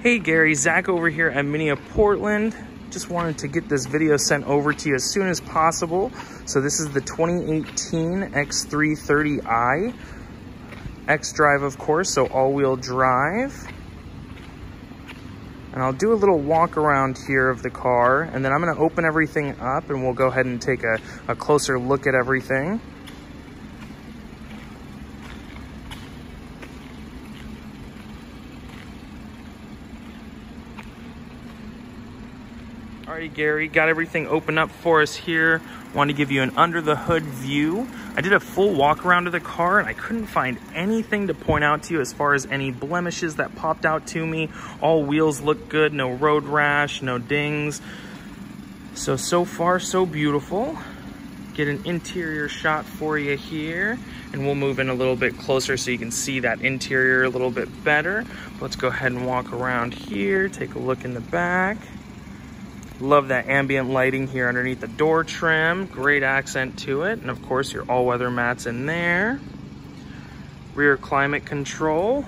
Hey Gary, Zack over here at Mini of Portland. Just wanted to get this video sent over to you as soon as possible. So this is the 2018 X330i. X-Drive, of course, so all-wheel drive. And I'll do a little walk around here of the car, and then I'm gonna open everything up and we'll go ahead and take a, a closer look at everything. Alrighty, Gary, got everything open up for us here. Want to give you an under the hood view. I did a full walk around of the car and I couldn't find anything to point out to you as far as any blemishes that popped out to me. All wheels look good, no road rash, no dings. So, so far, so beautiful. Get an interior shot for you here and we'll move in a little bit closer so you can see that interior a little bit better. Let's go ahead and walk around here, take a look in the back. Love that ambient lighting here underneath the door trim. Great accent to it. And of course your all-weather mats in there. Rear climate control.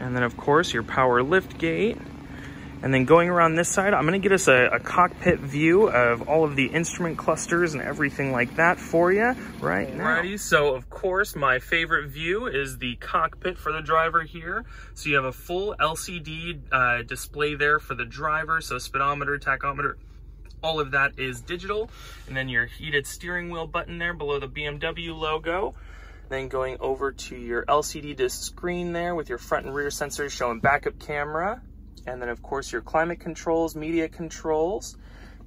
And then of course your power lift gate. And then going around this side, I'm gonna get us a, a, cockpit view of all of the instrument clusters and everything like that for you right now. Alrighty, so of course my favorite view is the cockpit for the driver here. So you have a full LCD uh, display there for the driver, so speedometer, tachometer, all of that is digital. And then your heated steering wheel button there below the BMW logo. Then going over to your LCD disc screen there with your front and rear sensors showing backup camera and then of course your climate controls, media controls.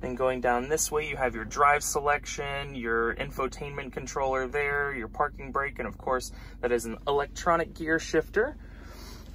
Then going down this way, you have your drive selection, your infotainment controller there, your parking brake, and of course that is an electronic gear shifter.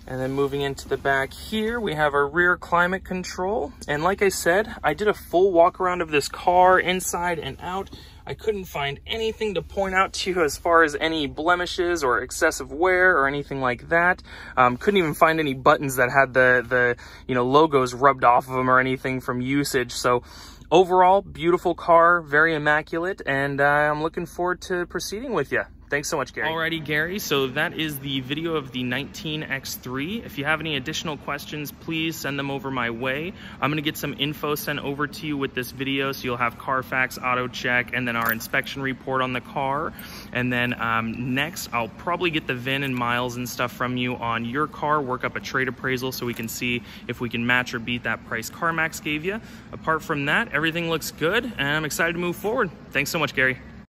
And then moving into the back here, we have our rear climate control. And like I said, I did a full walk around of this car inside and out. I couldn't find anything to point out to you as far as any blemishes or excessive wear or anything like that. Um, couldn't even find any buttons that had the, the, you know, logos rubbed off of them or anything from usage. So overall, beautiful car, very immaculate, and uh, I'm looking forward to proceeding with you. Thanks so much, Gary. Alrighty, Gary. So that is the video of the 19X3. If you have any additional questions, please send them over my way. I'm going to get some info sent over to you with this video. So you'll have Carfax, AutoCheck, and then our inspection report on the car. And then um, next, I'll probably get the VIN and miles and stuff from you on your car, work up a trade appraisal so we can see if we can match or beat that price CarMax gave you. Apart from that, everything looks good and I'm excited to move forward. Thanks so much, Gary.